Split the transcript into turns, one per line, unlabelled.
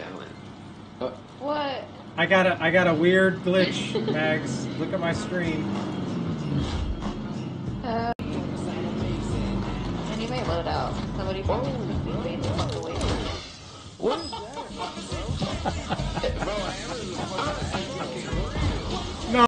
talent.
What?
I got a I got a weird glitch, Mags. Look at my screen.
Uh, and you may load out. Somebody oh. fucking.
What is that,